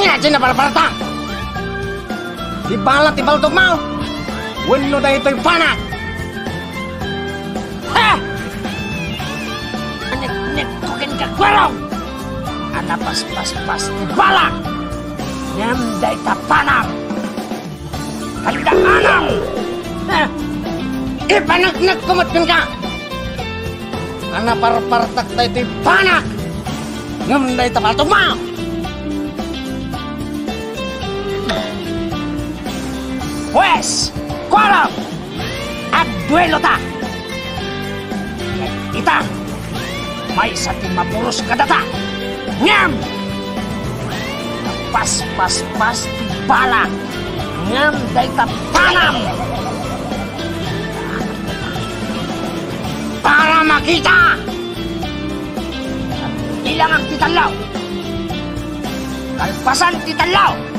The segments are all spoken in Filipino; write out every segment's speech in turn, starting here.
Anya aja na para Di balat di baltok mau. Weno da ito'y panak. Ha! Anek-nek kokin ka kwarong. Ana pas-pas-pas di balak. Nyam da ita panak. Kanda anam. Ha! Ipanak-nak kumatkan ka. Ana par-partak da ito'y panak. Ngam da ita Pues, kolom! Agduelo ta! Ita, may sa mapuros ka data! Ngam! Pas, pas, pas, bala! Ngam, day ta! Para makita! Ilang ang titalaw! Kalpasan titalaw!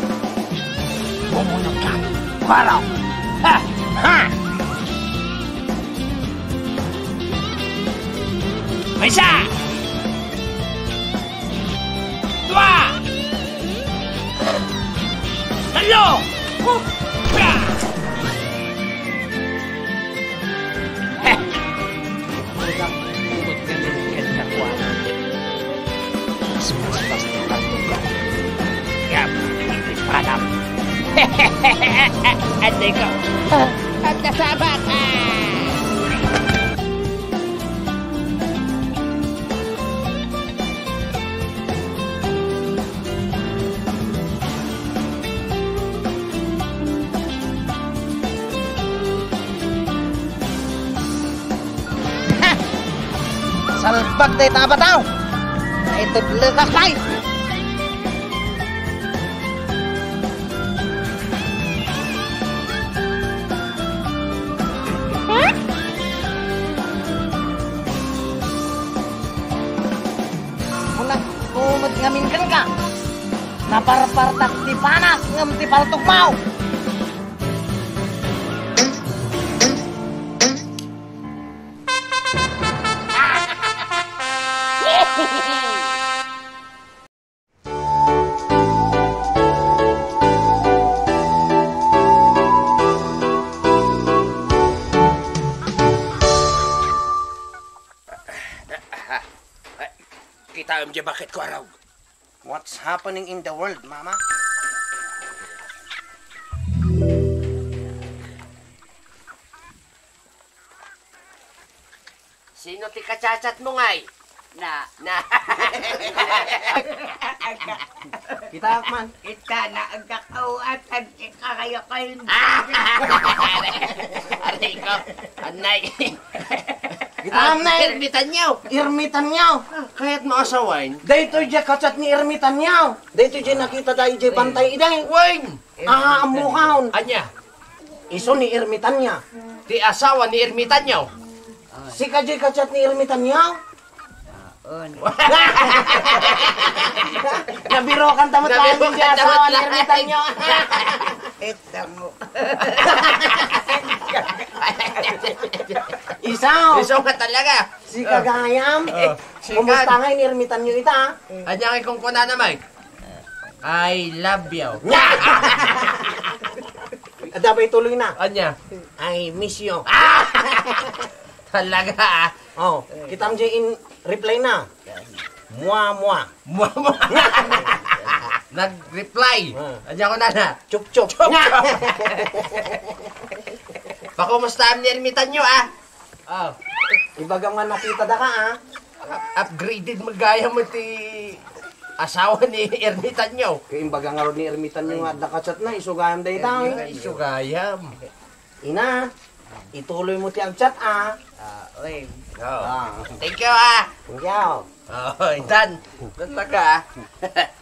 Bumunod ka! Parang! Ha! Ha! Isa! Dua! Tatlo! Hupra! Aday ko. At nasabat. Salbag day taba tao. Ito lekak tay. Unak paletok mau. Kita MJ bakit ko araw. What's happening in the world, Mama? Sino ti kachachat mo ngay? Na, Na. Kita, man. ita na ang kakauat at ikakayo kayo. Aray ko. Anay. Gitam na eh. Irmitan niyo. Irmitan niyaw. Kaya't maasawain. Dito dya kachat ni Irmitan niyaw. Dito dya nakita tayo dya pantay iday. Wing! Ah, amukaon. Anya, Iso ni Irmitan niya. ti asawa ni Irmitan niyo. Si ka dya kachat ni Irmitan niyaw. Nabiro kan tamat Nabiro yung kan asawa tamat ni lahat. Irmitan niyaw. Ita mo. Isaw. Gusto ka talaga. Si Kagayam. Oh, si Kumusta nga ni Irmitan niyo ita? Anya kay kung kuna na, Mike. I love you. At dabay tuloy na. Anya, I miss you. Talaga ah. Oh, kita dya in reply na. Mua mua. Mama. Nag-reply. Ah. Anya ko na na. Chup chup. Pakumusta ni Irmitan niyo ah. Oh, Ibaga nga nakita da ka ah. upgraded magaya mo ti asawa ni Irmitan niyo. Kaya imbaga nga ron ni Ermitan yung nga nakachat na, isugayam day tao. Isugayam. Ina, ituloy mo ti ang chat ah. Uy, Oh. Ah, Thank you ah. thank you. Oh, Itan. Talaga ah. Ang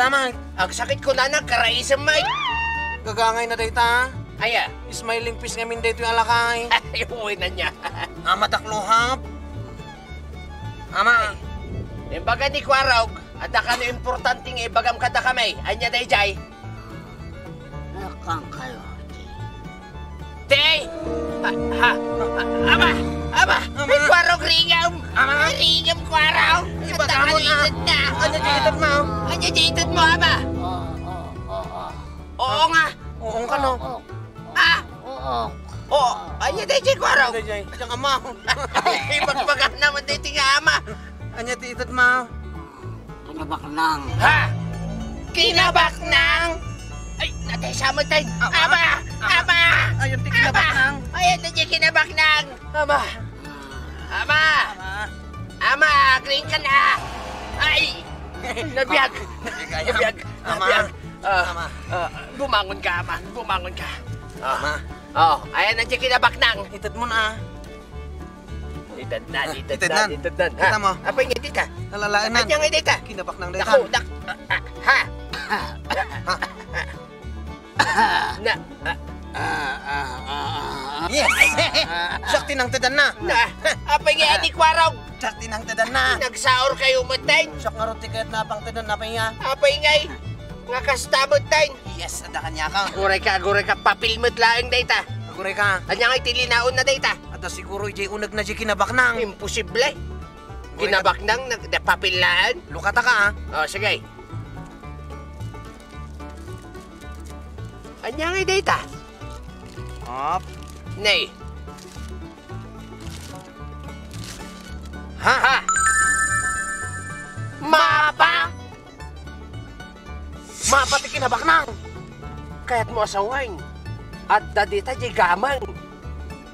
sama. Ang sakit ko na nagkaraisang Mike. Gagangay na day ta. Aya. Smiling face ngamin dito yung alakay. Ay, uwi na niya. Amad Akluhaw. Ama, Yung baga di ko araw, at ka no importanteng ibagam kada kami. Anya day jay. Nakang kayo. Te! Ha, ha, ha, ama! Ama! Ringam! Ama! Ringam mo na. nakalitan na! ano dito mo? Anya jaytad mo, ama! Oo, oo, oo. Oo nga! Oo ka no. Oo, Ah! oo. Oo! Anya day jay kwaraw! Day, diyan ama. Ibagbaga naman day tinga, ama! Anya ti itat ma. Kinabak lang. Ha? Kinabak nang! Ay, natay sa mo tayo! Ama! Ama! Ayun kinabak nang. Dyan kinabak nang! Ama! Ama! Ama! Green ka na! Ay! Nabiyag! Nabiyag! Ama. Nabiyag! Ah, Ama. ah, bumangon ka, ama. Bumangon ka. Ama, Oh, ayan na dyan kinabak nang. itat mo na. Ditad na, Ditad na, na. ditad na. Kita mo. Apa yung dita? Nalalaan Ano yung dita? Kinabak nang day Dako, dak... ah, ah, Ha? Na, ah, Ah, ah, ah, ah. Yes! Sakti nang tadan na. na, apa yung adik waraw? Sakti nang tadan na. Nagsaor kayo matay? Sak nga roti kahit napang tadan na pa iya. Apa ingay? Nga kastamot tayo? Yes, ada kanya ka. Aguray ka, aguray ka, papilmot laang data. Aguray ka. Anya ngay tilinaon na data. At siguro jay unag na jay kinabak nang. Imposible. Ginabak nang nagdapapilaan. Lukata ka ah. O, sige. Anya ngay data? Op. Nay. Ha? Ha? Mapa? Mapati kinabak nang. Kaya't mo asawang. At dadita di gamang.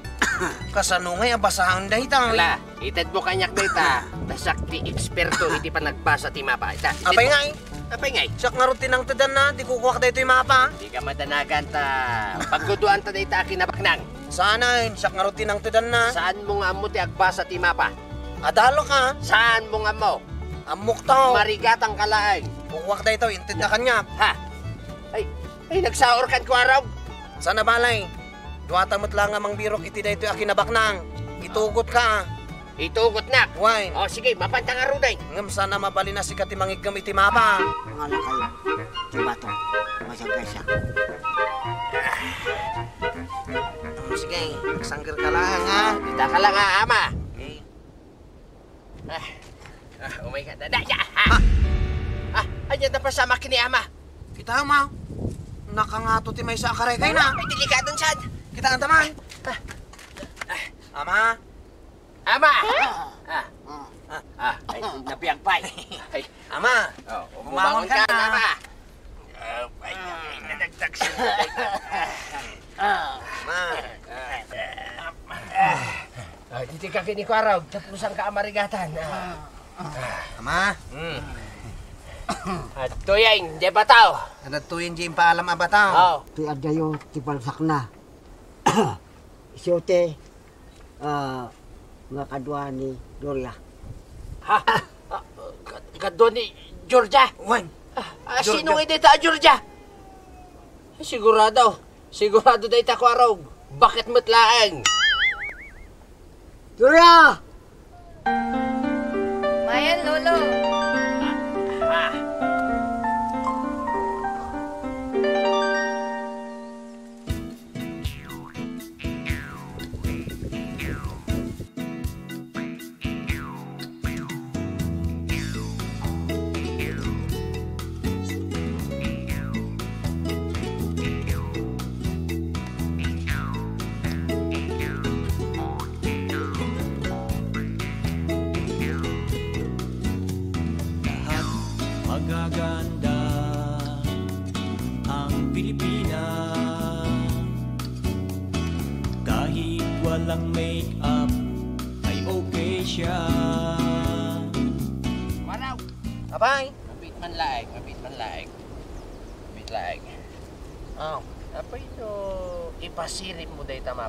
Kasano ngay abasahan dahi tayo. Wala, itad mo kanyak data. Tasak ti eksperto, hindi pa nagbasa ti mapa. Ita, Apay nga eh. Apay ngay. Sak nga roti nang tadan na. Di kukuha ka dito yung mapa. Di ka madanagan ta. Pagguduan ta data kinabaknang. Sana yun, siya nga rutin ang tudan na. Saan mo nga mo ti agbasa ti mapa? Adalo ka, Saan mo nga mo? amok tao. Marigatang kalaang. Bukwak da ito, intid na kanya. Ha? Ay, ay nagsaor kan ko araw. Sana balay. Duwata mo't lang amang birok iti da ito akinabak nang. Itugot ka. Itugot na. Why? O sige, mapantang aruday. Ngam sana mabali na si katimangig gam iti mapa. Mga na kayo. Diba to? Masagay siya. Um, sige, nagsangkir ka lang ha. Kita ka lang ha, ama. Okay. Ah, ah, oh my God. Dada, ya, ha? Ah, ayan na pa sa makin ni ama. Kita ma. Nakangato ti may sa akaray kay na. May delikadong sad. Kita ang taman. Ama. Ama! Ah, ah, ah, ay, napiyag pa. Ay, Ama. oh, Bumangon ka na. ama. Ah, ay, ay, nanagtag siya. Ma. Ah, dito ka kini ko araw, tapos ang kaamarigatan. Ah. Ama. Mm. At tuyay, di ba tao? Ano tuwin di paalam abataw? Oh. Ti adayo, ti palsak na. Isiote, ah, nga kadwa ni Gloria. Ha? Ah, kad- Kadto ni Georgia? Wan. Ah, Georgia. sino hindi ta Georgia? Sigurado. Sigurado dahil ta ko araw. Bakit matlaang? Gloria! Mayan, Lolo. Ah. magaganda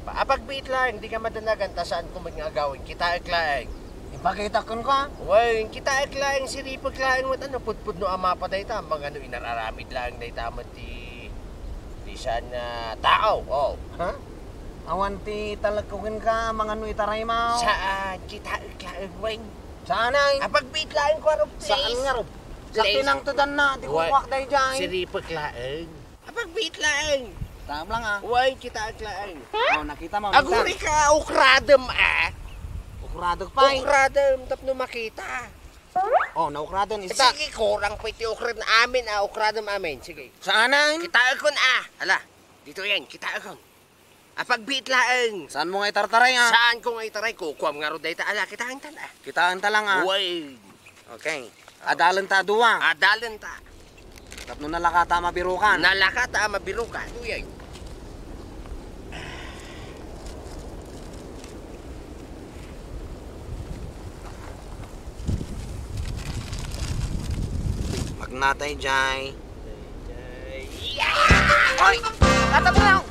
pa. Apag bit lang, di ka madanagan, ta saan ko magagawin. Kita aglaeng. Ipakita kun ka. Way, kita aglaeng, siripag laeng, mat ano, putpud no ama pa dahil ta. Mga ano, inararamid lang dahil tama ti... Di saan na tao. Oh. Ha? Awan ti talagkugin ka mga no itaray mo. Saan kita aglaeng, way? Saan ay? Apag bit lang ko, ano, please. Saan nga ro? Sa Place. tinang tudan na, di ko kwak day dyan. Siripag laeng. Apag bit laeng. Tam lang ah. Way, kita aglaeng. Oh, nakita mo. Aguri ka, ukradem ah. Ukradog pa eh. Ukradem, tapno makita. Oh, naukradon isa. Sige, kurang iti ukrad na amin ah, ukradem amin. Sige. Saan ay? Kita akon ah. Ala, dito yan, kita akon. Apag biit laeng. Saan mo nga itartaray ah? Saan ko nga itaray ko? Kuwam nga ro dayta. Ala, kita ang tala. Kitaan ta lang ah. Uy, Okay. Adalan ta duwa. adalan ta. Tapno na lakata mabirukan. Nalakat ah, mabiro Magnatay jay. Yeah! Oy! Tata mo lang!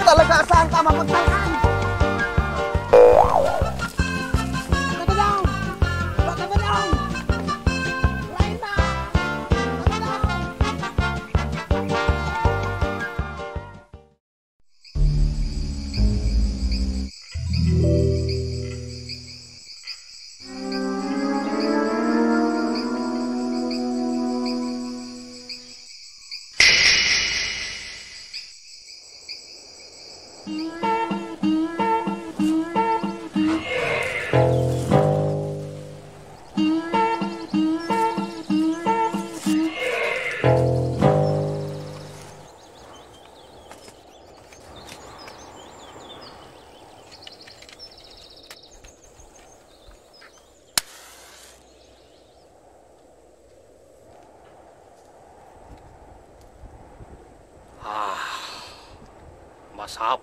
Talaga saan ka mapuntahan?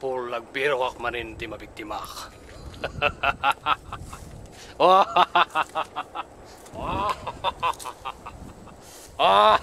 Masapol nagbiro ak manin ti mabiktimak. Saan,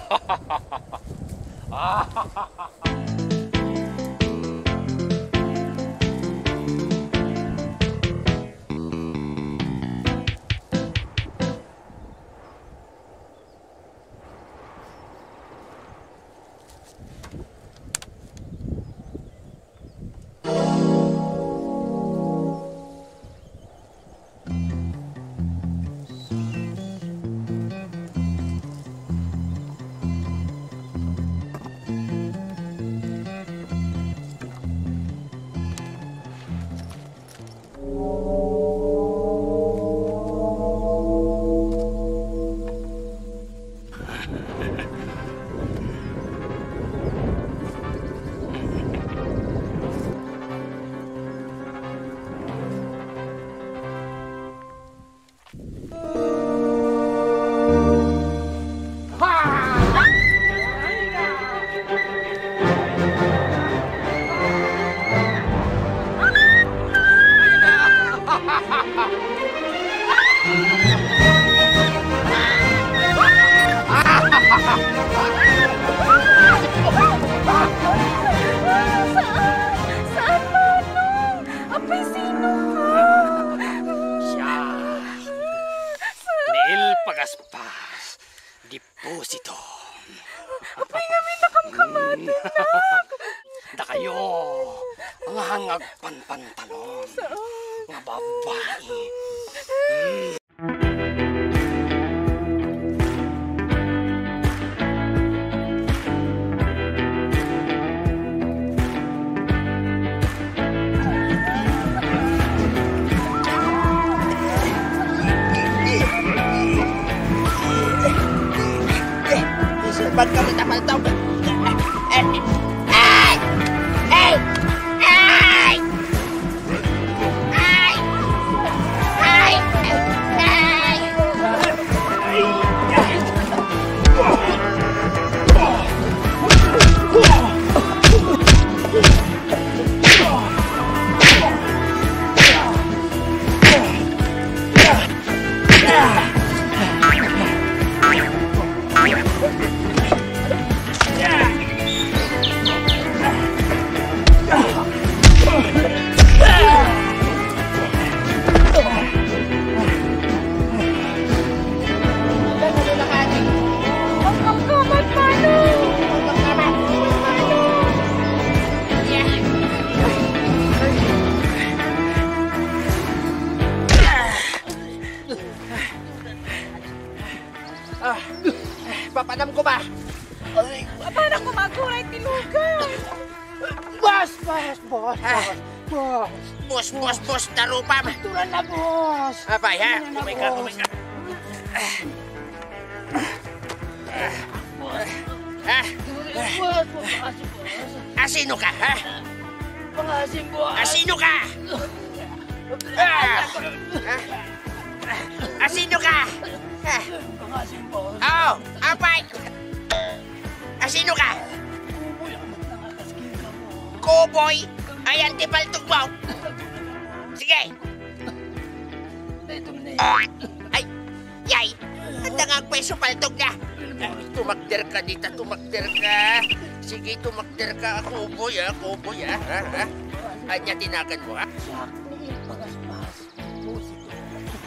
kayo. Mga hangag panpantalon. Nga babae. Ba't kami tapal-taw? Ang tinagan mo ha?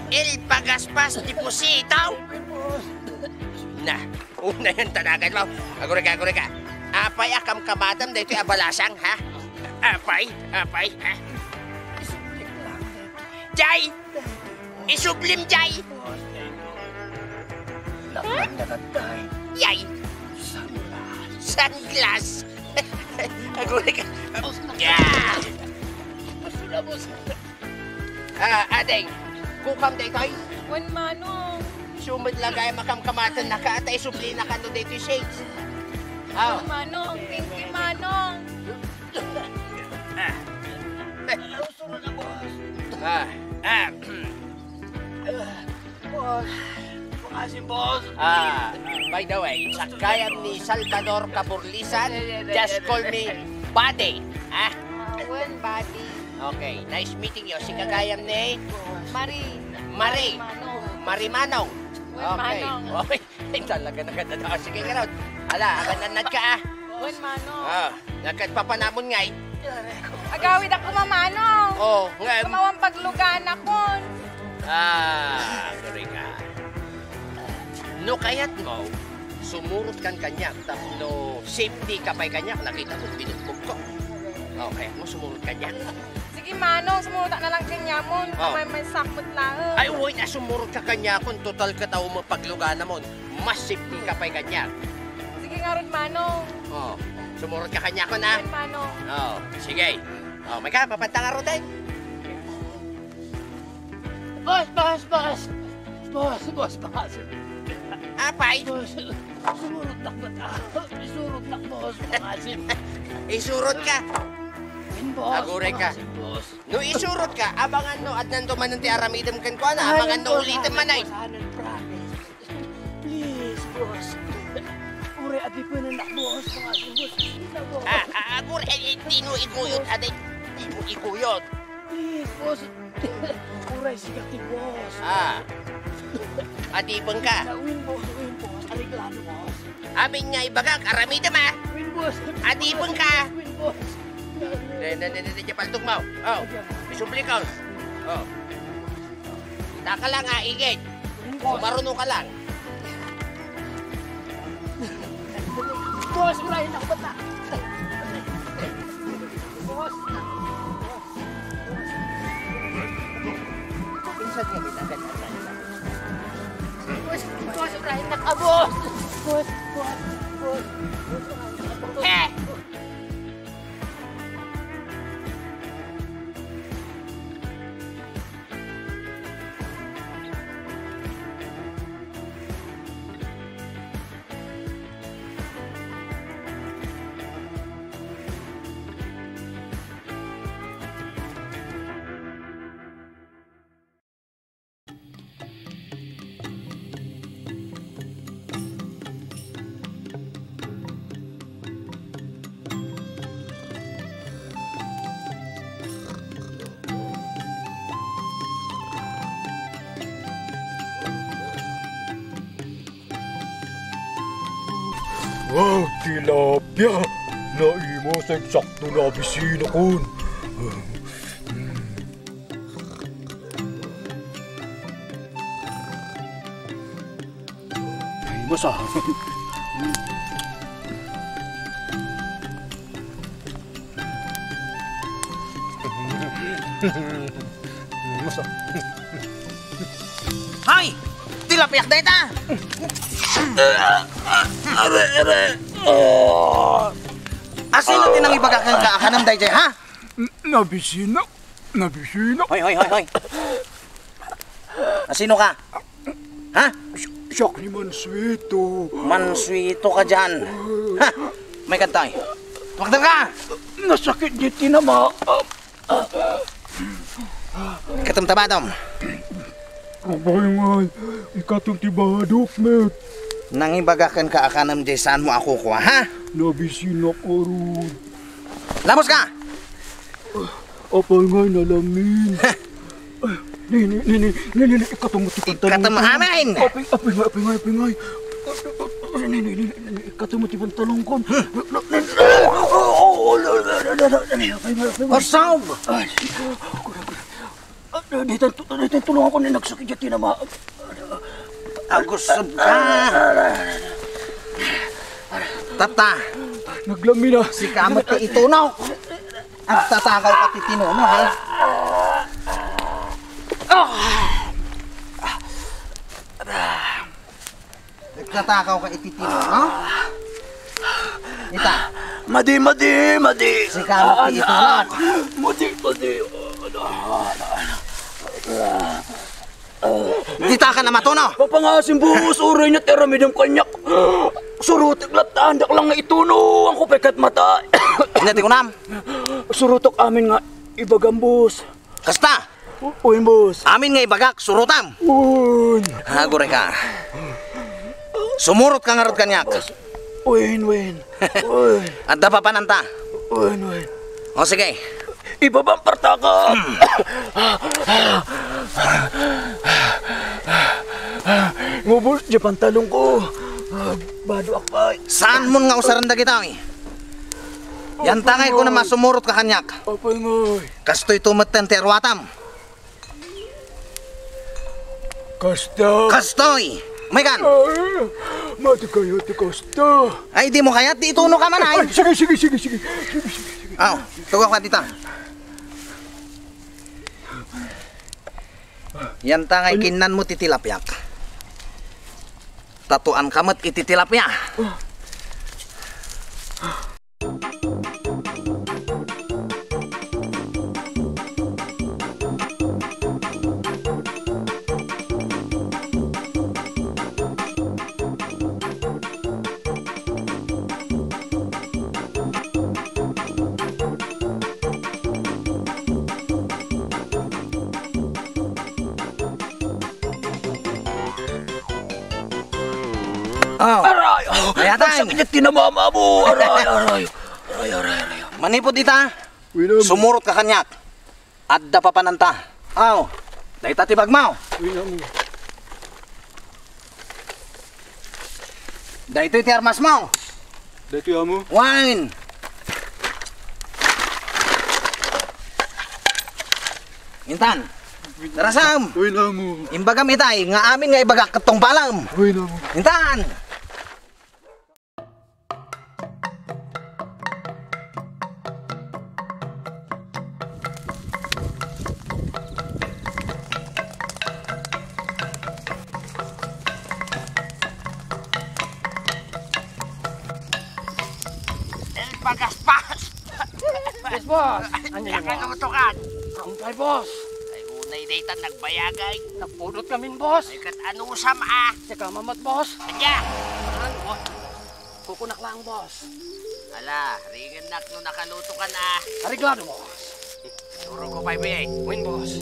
El Pagaspas Deposito! Na, una yan tanagan mo. Agore ka, agore ka. Apay akam kamatam dito abalasang, ha? Apay, apay, ha? Jay! Isublim, Jay! Yay! Sunglass! Agore ka. Yeah! Ah, adeng, kukam dito ay. Wan, Manong. Sumad lagay makamkamatan na ka at ay subli na ka no dito shades. Oh, Wan, Manong. Thank you, Manong. ah, ah, Boss. Pangasin, boss. ah, by the way, sa kayam ni Salvador Caburlisan, just call me Buddy. Ah, Wan, buddy. Okay, nice meeting you. Si kagayam ni. Marie. Manong. Marimanong. Okay. Okay. Ay, talaga nagdadaan. Sige ka raw. Ala, akananad ka ah. Wen manong. Ah, nagkatpapanamon ngay. Agawid ako mamanong. Oh, nga. Kumawang paglugan ako. Ah, sorry ka. No kayat mo, sumurot kan kanyak, tapno safety ka pa'y kanyak, nakita mo, binugbog ko. Oh, kaya mo sumurot kanyak. Sige manong, sumuta na lang kanyamon. Oh. May may sakmot lang. Ay, uy, na sumurot ka kanyak, kung total ka tao mo paglugana mo, mas safety ka pa'y kanyak. Sige nga ron manong. Oh, sumurot ka kanyak ko na. Wen manong. Oh, sige. Oh, may ka, papanta ka ro tayo. Boss, boss, boss. Boss, boss, boss. Apay, Boss, sumurot na ba ta? Surot na, boss, pangasim. isurot ka. Aguray ka. boss. No isurot ka, abangan no, at nando man ti aramidem kan ko na, abangan no ulitin man ay. Please, boss. Ure, adi po na. Na, boss. Ah, ah, agur, eh, eh, di no ikuyot, aday, di mo ikuyot. Please, boss. Uray, sigati, boss. Ah, adipang ka. Win, boss. Win, boss. Ariglano, boss. Amin nga ibagak, aramidem ah. Win, boss. Adipang ka. Win, boss. Then, then, then, then, paltog mo. Oh, isubli ka. Oh. Taka lang ah, igit. Win, Kung boss. marunong ka lang. Boss, uray, nakabot na. Boss. Pinsan ka, binagan ka. Boss, boss, uray, nakabot. Boss, boss, boss. Eh! Wow, eksakto na bisina kon. Ay, basa. Masa. Hay! Tilapiak na ita! Asino tinang ibagakan ka akanam dayjay, ha? Nabisina. Nabisina. Hoy, hoy, hoy, hoy. Asino ka? Ha? Siyak ni Mansueto. Manswito ka dyan. Ha? May kantay. Tumakdal ka! Nasakit di tinama. Katumtabadom. Abay nga, ikatong tibadok, met. Nang ibagakan ka akanam jay saan mo ako kuha, ha? Nabisina ka ron. Lamos ka! Apa nga nalamin? Nini, nini, nini, nini, tanong. Nini, nini, nini, tanong ko. Tulungan ko na nagsakit ka! Tata! Tata! Naglami na. si kamot ti itunaw. Ang tatakaw ka ti tinuno, ha? Nagtatakaw ka iti tinuno? Ita, Madi, madi, madi. si kamot ti itunaw. Madi, madi. Dita ka na matuno! Papangasim buhos, uray na teramidam kanyak. Surutik latandak lang nga ituno. Ang kupekat mata. Inati ko nam. Surutok amin nga ibagambus. Kasta, Uy, boss. amin nga ibagak, surutam. Uy. Hagore ka. Sumurot ka nga rod kanyak. Uy, win. Uy. At dapapananta. Uy, win. O sige, Ibabamparta ka. Ngubo boss, di pantalong ko. Saan mo nga usaran da kita eh? Yan tangay ko na masumurot ka kanyak. Apay ngoy. Kastoy tumatan ti arwatam. Kasta. Kastoy! May kan? Ay, mati kayo ti kasta. Ay di mo kaya ti ituno ka man Ay, sige, sige, sige, sige. Sige, sige, sige. Aw, tugaw ka dita. Yan tangay kinan mo titilapyak tatuan kamet titilapnya. Uh. Oh, Kaya ang tayo. sakit niya tinamama mo. Aray, aray. Aray, aray, aray. manipod mo. Sumurot ka kanyak. Adda pa pananta. Aw. Uy na mo. Dahito iti armas mo. Dati amo. Wine. Intan. Darasam. Uy na mo. Imbagam itay nga amin nga ibagak katong palam. Uy na mo. Intan. Nagbayagay. Nagpudot kami, boss. Ay, kat ano sam ah. Tsaka mamat, boss. Kanya! Kukunak lang, boss. Ala, ringan nak no nakaluto ka na. Arigado, boss. Turo ko pa ibigay. Win, boss.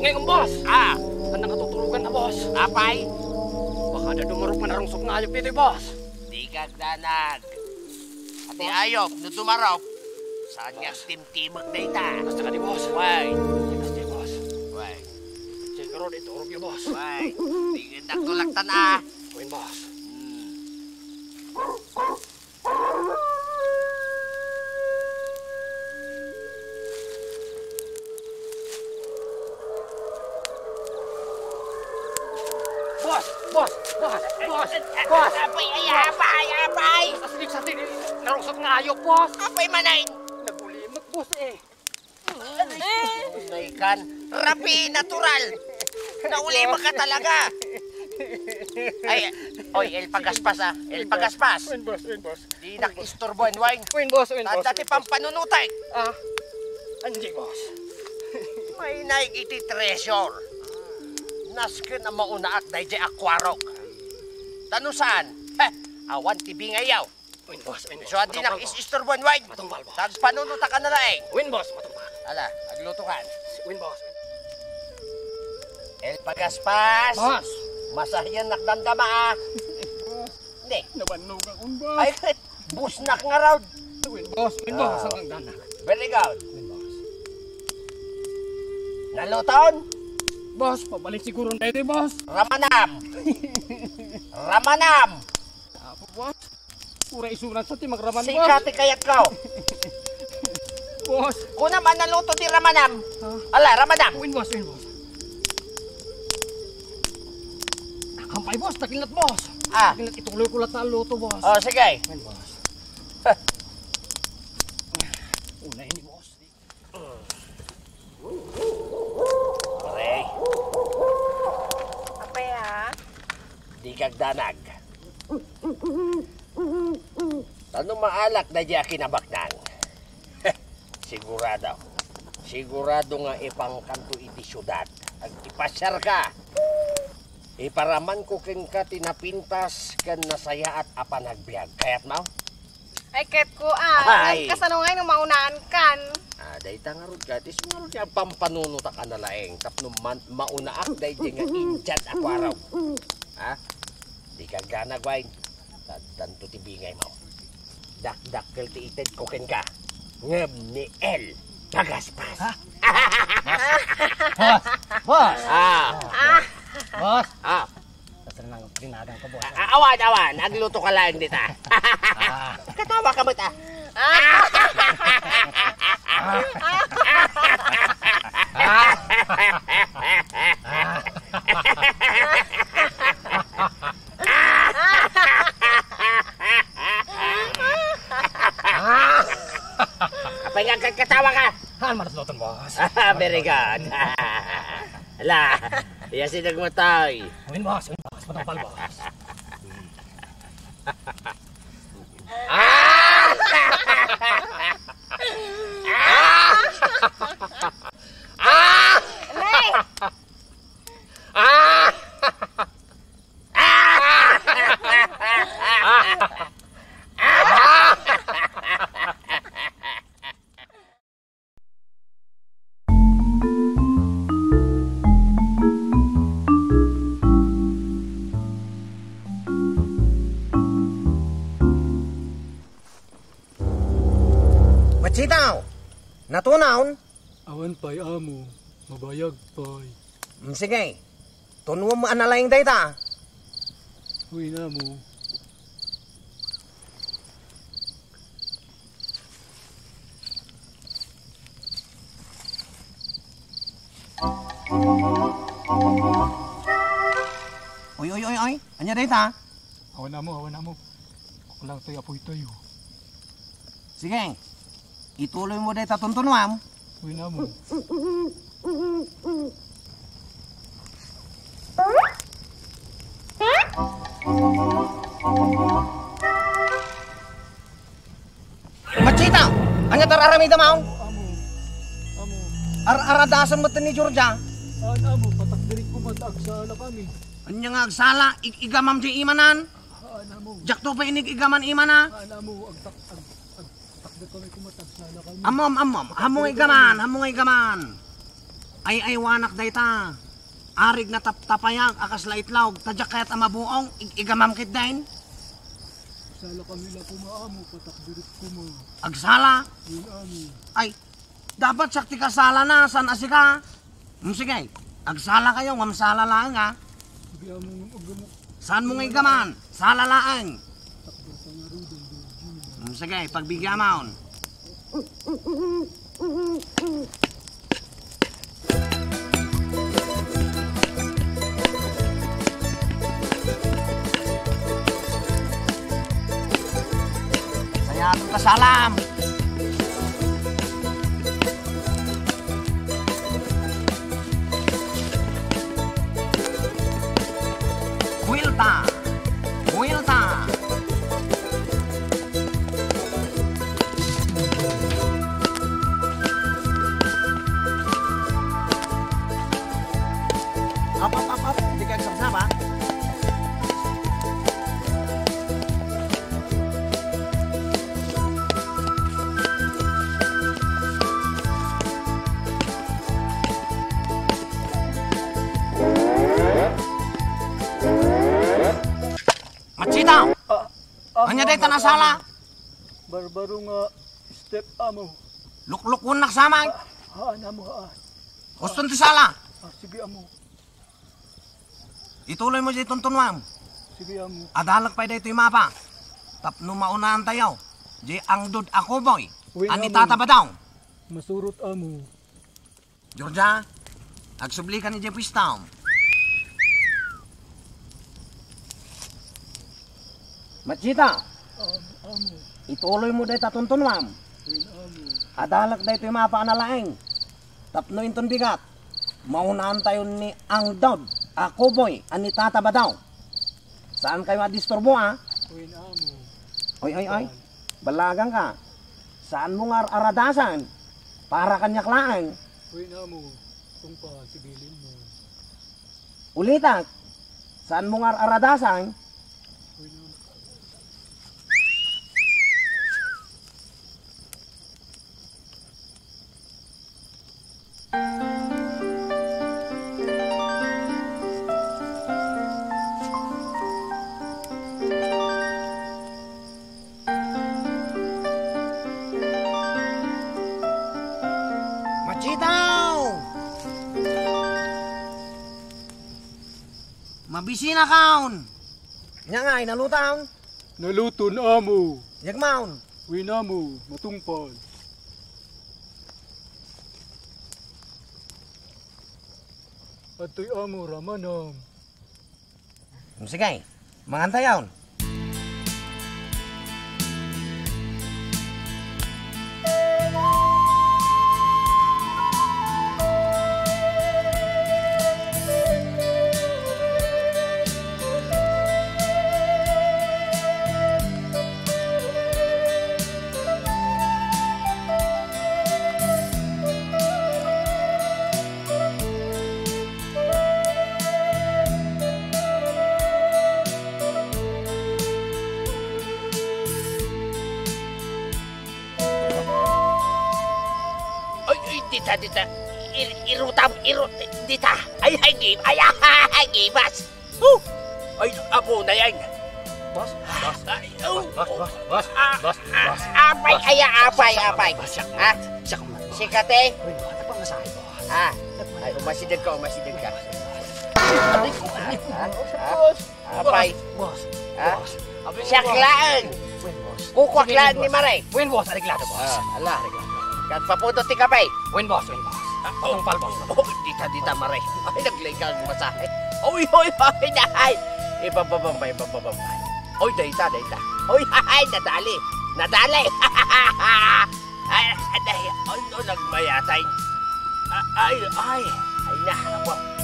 Ngayon, boss. Ah, Ang nakatutulugan na, boss. apay? Baka na dumarok pa narungsok na ayok dito, boss. Di kagdanag. Ati ayop, no dumaraw. Saan nga tim-timag na ita? Basta ka di, boss. Why? Rod, ito, orog yung boss. Why? Tingin nak tulaktan ah. Win, boss. Boss! Boss! Boss! Apay, ay, apay, apay! Kasilip sa atin, narungsok na ayok, boss. Apay manain! Nagulimot, boss, eh. Unay kan, rapi, natural. Nauli ka talaga. Ay, oy, El Pagaspas ah. El Pagaspas. Win, boss. Win, boss. Di nakistorbo ang wine. Win, boss. Win, boss. Dati pang panunutay. Ah. Hindi, boss. May naigiti treasure. Naskin na maunaak na di akwarok. Tano saan? Heh, awan tibi ngayaw. Win, boss. Win, boss. So, di boss. nakistorbo ang wine. Matungkal, boss. Tag panunuta ka na laeng. Win, boss. Matungkal. Ala, agluto ka. Win, boss. El Pagaspas. Boss. Masahyan nakdandama ah. Hindi. Nabanog akong boss. Ay. Busnak nga raw. Win, boss. Win, boss. Hanggang dana. Very good. Win, boss. Naluton? Boss, pabalik siguro na ito, boss. Ramanam. Ramanam. Apo, boss. Pura isulan sa ti magraman, boss. Sikati kayat ko. Boss. Kuna man naluto di Ramanam. Ala, Ramanam. Win, boss. Win, boss. Kampay, boss. Takilat, boss. Ah, Takilat, ituloy ko lahat na luto, boss. oh, sige. Win, boss. Una ini, boss. Pare, Apa ya? di kagdanag. Tano maalak na di kinabaknang. Sigurado. Sigurado nga ipang kanto iti syudad. Ag ipasyar ka. Iparaman ko ken ka tinapintas ken nasaya at apan nagbiag. Kayat mo? Ay, ket ko ah. Ay. Ay. Kasanungay nung maunaan kan. Ah, day ta nga rod ka. Tis nga rod yung pampanunuta ka na laeng. Tapno man, maunaak day di nga injad ako araw. Ha? Di ka ganag, wine. Tanto ti bingay mo. Dak-dakkel ti ited ko ken ka. Ngem ni El Pagaspas. Boss! Ah, Ah, Boss! ah. Basta na lang Tinagang ko, boss. A- awan, awan. Nagluto ka lang dito. Katawa ka mo ta. Kapag nga katawa ka. Han, maras loton, boss. Ah, Very good. Ala, iya sinag mo tayo. Win, boss. Win, boss. Patapal, boss. Machitaw! Natunaon? Awan pa'y amo, mabayag pa'y. Mm, Sige. Tunwo mo analayang data. Uy na mo. Uy, uy, uy, uy. Anya data? Awan na mo, awan na mo. Ako lang tayo apoy tayo. Sige. Ituloy mo data tuntunwam. Uy na mo. Machitaw! Anya tararami damaw? Amo. Amo. Ar aradasan mo ni Georgia. An amo, patakdirin ko mataagsala kami. Anya nga agsala, ig igamam di imanan. An amo. Jakto pa inig igaman imana. An amo, Amom, amom. Hamong igaman, hamong igaman. Ay, ay, wanak dayta. Arig na tap tapayag, akas laitlawg, tadyak kaya't amabuong, ig igamam kit dain. Sala kami la kumaamo, patakdirin ko mo. Agsala. Amo. Ay, dapat sakti kasala na, san asika. Hmm, sige, agsala kayo, mamsala lang ha. Saan mo nga igaman? Sala laang. Sige, pagbigyan maon. Saya atong kasalam. Wilta. Wilta. Amo, Anya day amo, tanasala? amo. Barbaro nga step amo. Luklukun naksamay. Haan amo haan. Kuston ti sala. Ah, sige amo. Ituloy mo di tuntunwam. Sige amo. Adalag pa dito yung mapa. Tapno maunahan tayo. Di ang dud ako boy. Ani tata ba daw? Masurot amo. Georgia, agsubli ka ni Jeffrey Town. Machita, amo. ituloy mo dito tuntunwam. Uy amo. Adalag dito yung mapa analaing. Tapno inton bigat. Maunahan tayo ni ang dod. Ako boy, ani tata ba daw? Saan kayo madisturbo ha? Amo. Oy, oy, oy. Balagang ka. Saan mo nga aradasan? Para kanyak laang. Uy amo. Kung pa, sibilin mo. Ulitak. Saan mo nga aradasan? Na kaon. Nya nga, inalutang. Naluto na amo. Yagmaon. Winamo, matungpal. Ato'y amo ramanam. Sige, mangantayaw. Dita, dita. Ir, irutam, irut, dita. Ay, ay, gib, ay, ay, ay, gibas. Oh, ay, amo na yan. Boss, boss, Ay, oh. boss, boss, boss, Ah, boss, ah, boss. Apay, ay, apay, apay. Ha? Siya ka man. Sikate? Uy, wala pa masahe, boss. Ha? Ay, umasidag ka, umasidag ka. Aray ko, aray ko. Ha? Ha? Boss, Apay. boss, Ha? boss. Abay, Saklaan. Wen, boss. Kukwaklaan ni Maray. Wen, boss, ariglado, boss. Ah, ala. Kat paputo ti kapay. Wen, boss, wen, boss. Patungpal, boss. Oh, dita, dita, Maray. Ay, ang masahe. Uy, uy, uy, nahay. Ibababambay, ibababambay. Uy, dayta, dayta. Uy, hay, nadali. Nadali. ay, ay, ay, ay, nagmayatay. Ay, ay, ay, ay, na, ako.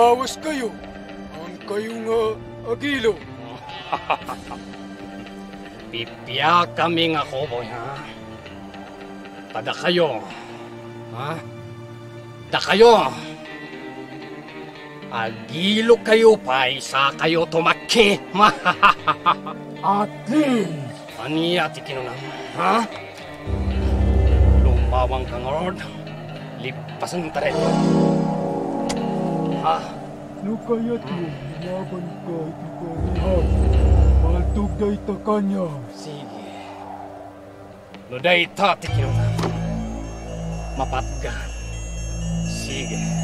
Nagbawas kayo. Ang kayo nga, agilo. Pipya kami nga koboy, ha? Pada kayo. Ha? Da kayo. Agilo kayo pa, isa kayo tumakki. Atin! Aniya ti kinunam, ha? Lumawang kang Lord. Lipasan ta rin. Ha? No kaya to, laban ka ikikarihan. Maltog day ta kanya. Sige. Nuday ta ti kinunam. Mapatgan. Sige.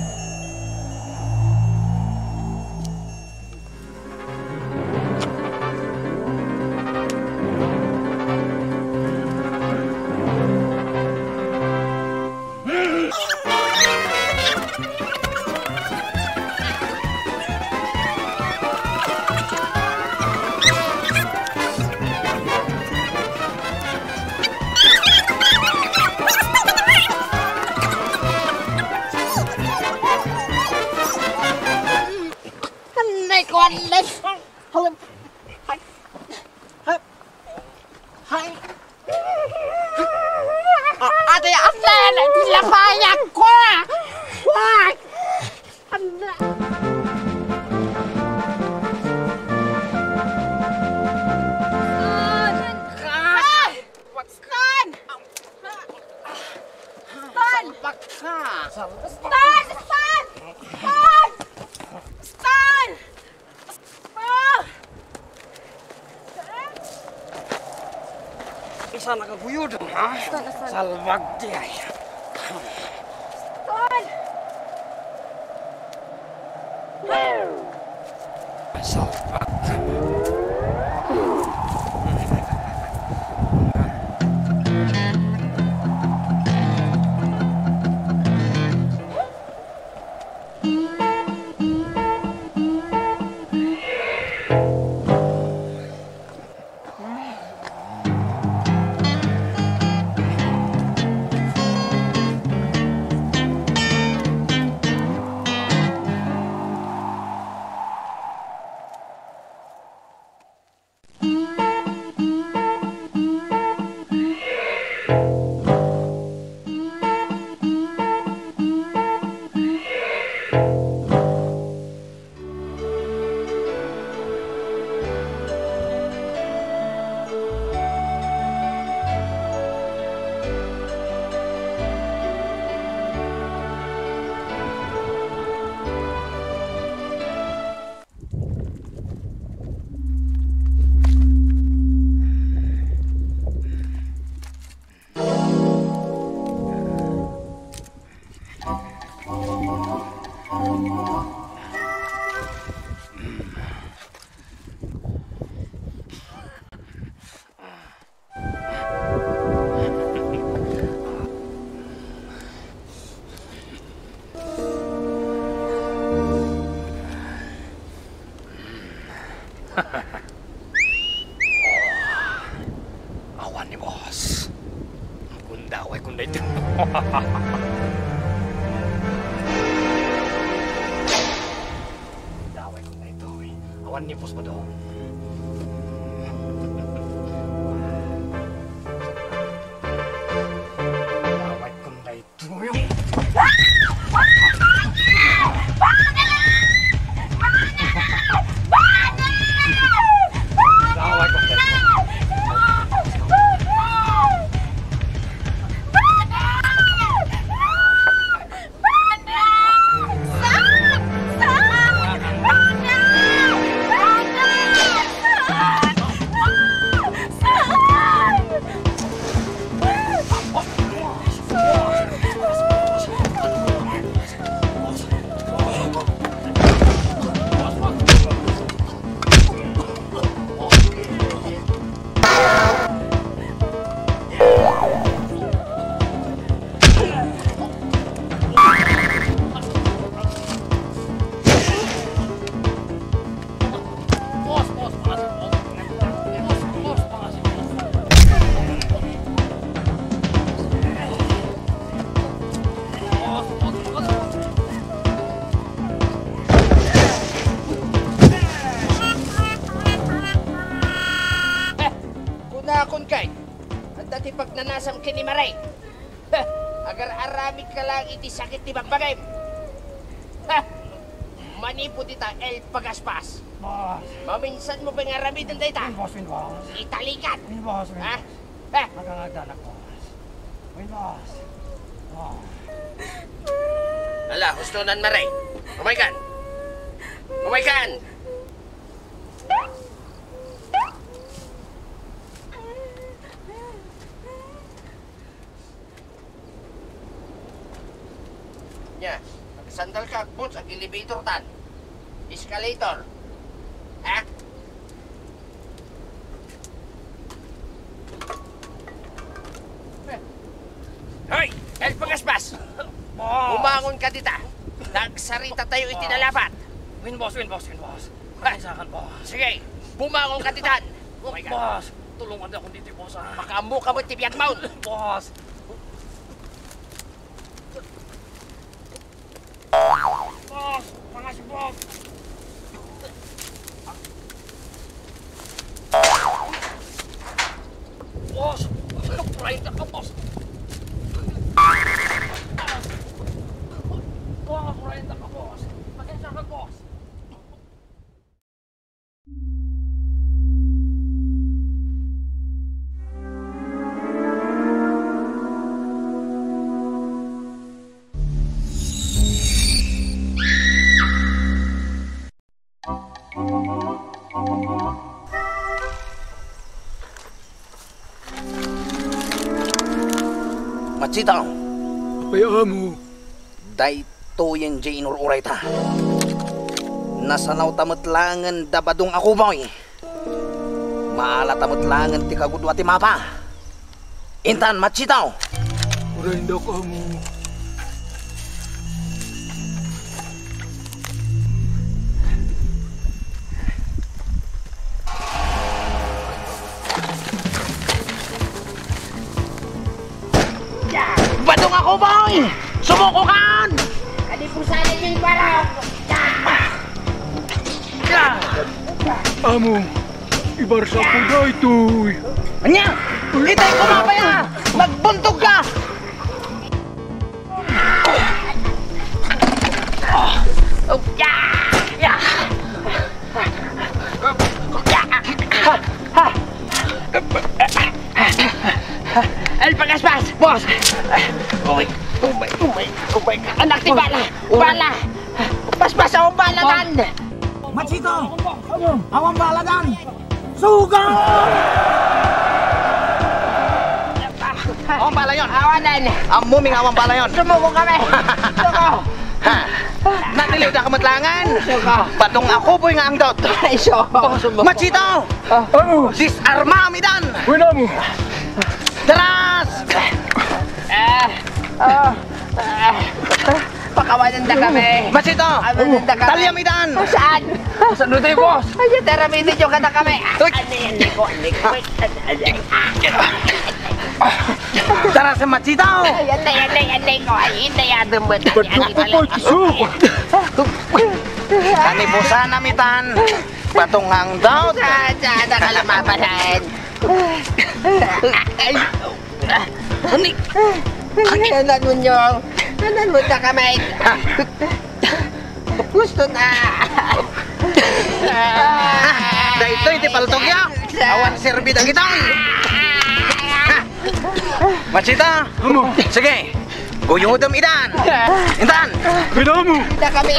Akon kay. At dati pag nanasam kini maray. Ha, agar arami ka lang iti sakit ti bagbagay. Ha, manipo dita el pagaspas. Bos, Maminsan mo ba nga rami din dita? bos, win bos. Italikat. Win bos, win. Ha? Ha? Nagangagdanak bos. Win bos. Bos. Ala, hustonan maray. Umaykan. Umaykan. Nya, sandal ka, boots, ang elevator tan. Escalator. Ha? Hoy! El Pagaspas! Bos. Umangon ka dita. Nagsarita tayo itinalapat. Win bos, win bos, win bos. Ha? Isakan bos. Sige, bumangon ka ditan. Oh my God. Bos, tulungan niyo ako dito, bos. ah. Makaambo ka mo tibiyag maun. Bos. Bos, makasih bos. Bos, peraih tangkap bos. Bos. Machitaw, Kaya mo. day to yung J inururay ta. Nasanaw tamatlangan dabadong ako boy. Maala tamatlangan ti kagudwa ti mapa. Intan, machitaw. Uray ka mo. Ako boy! Sumuko kan! Kadi po sana yung parang. Amo. Ibarsa ko na ito'y. Anya! Itay, kumapay na! Magbuntog ka! El Pagaspas! Boss! Umay, umay, umay, umay. Anak ni Bala! Bala! Paspas ako balagan! Machito! Awang balagan! Suga! Awang bala yun! Awanan! Ang muming awang bala yun! Sumuko kami! Suko! Ha! Natiliw na kamatlangan! Suko! Batong ako po nga ang dot! Ay, suko! Sumuko! Machito! Ano? Disarma mi dan! Wala Ah! Ah! Ah! Pakawanan na kami! Machito! Ano na kami? Talya mi dan! Saan? Saan doon tayo, boss? Ay, taraminin nyo ka na kami! Uy! Ano yan? Hindi ko, hindi ko. Daras sa Machito! Ay, hindi, hindi, hindi ko. Ay, hindi yan. Dumot. Ba't ko po, kisuk? Kani po sana mi tan! Batong ang dot! Saan, saan ang kalamapalan? Ay, Ani! Kanan mo nyo. Kanan mo na kami. Gusto na. Dahito iti paltog ya! Awan serbida kita! Machita! Ano? Sige! Guyudam idan! Intan! Wala mo. Hindi na kami.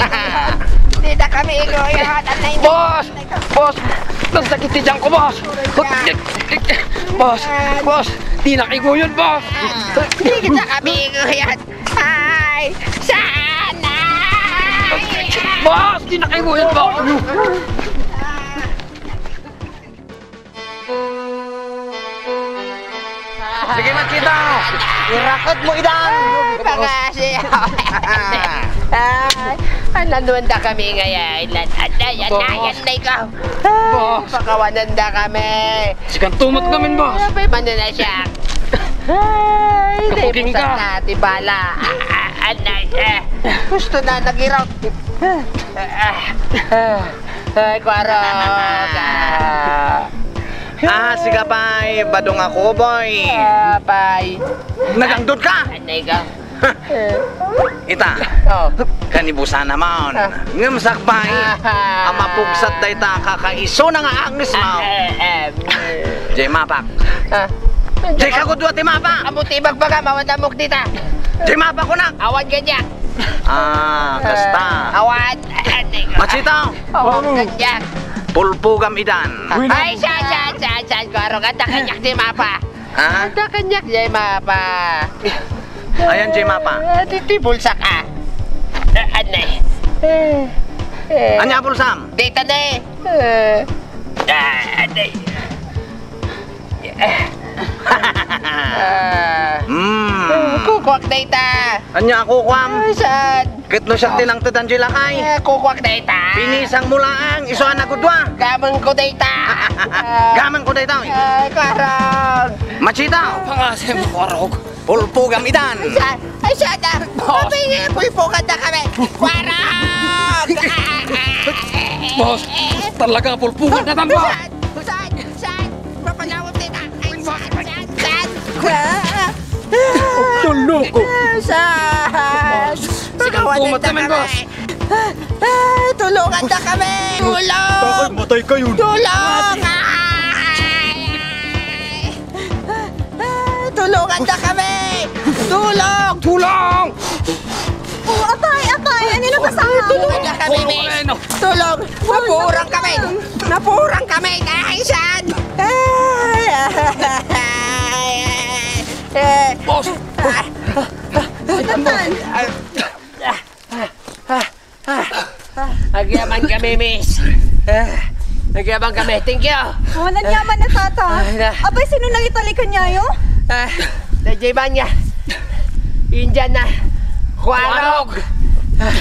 Hindi na kami na. Boss! Boss! Nasakit si Diyan ko, boss! Boss! Boss! Di nakiguyon, boss! Hindi na kami ikuyan. Ay, sana. Boss! Di nakiguyon, boss! Sige Machita! Irakot mo idan! Pangasi. Ay, nanunda kami ngayon. Anay, anay, anay ko. Boss! Pakawananda kami. Sikan tumot namin, boss! Ano ba yung na siya? Ay, naipusan ka. na, tibala. Ah, ah, Anay, eh. Gusto na, nag-iraw. Ay, kwarog. Ah, sige pa'y badong ako, boy! Apay. Nagangdod ka! Anay ka. Ita, Oh. kanibusa naman. Ah. Ngam sakbay, ang mapugsat day ta kakaiso na nga angis mo. Eh, eh, Jay mapak. ah. Jay kagudwa ti mapak. Amutibag baga, mawad amok dita. Jay mapak ko na. Awan ganyan. Ah, kasta. Awan. Anay ka. Machito, Awan ganyan. pulpugam idan. Ay, siya, siya, siya, siya. Kwarog, anda kanyak di mapa. Ha? Anda kanyak di mapa. Ayan, Jay mapa. Titi bulsa ka. Eh, Anay. Eh. Eh. Anya pulsam. Dita na eh. Eh. Ah, Anay. Eh. Ah. Hmm. Kukwak data. Anya ako kwam. Ay, saan? Kitno siya tilang tudan Jay lakay. Eh, kukwak data. Pinisang mulaang iso na gudwa. Gamang ko data. Gaman ko day tao. Ay, kwarog. Machito, Pangasi idan. Ay, ay, saan na? Mapingi, pulpukan na kami. Kwarog! Boss! Talaga pulpungan na tan, boss! Saan? Saan? Saan? Mapanawag dita. Ay, saan? Saan? Saan? Tuloko! Saan? Sigang tumat namin, boss. Ay, tulungan na kami! Tulong! Bakit matay kayo? Tulong! Ay! Tulungan na kami! Tulong! Tulong! Oh, atay, atay! Ano na kasama? Tulungan na kami, Tulong, miss! Tulong! Napurang kami! Napurang kami! Ay! Ay! Boss! Tatan! Nagyaman kami, miss! Nagyaman kami. Thank you! Oh, nanyaman na tata. Na. Abay, sino nangitalikan niya yun? Ah, Najay Banya. Indian na. Kwarog. Ah,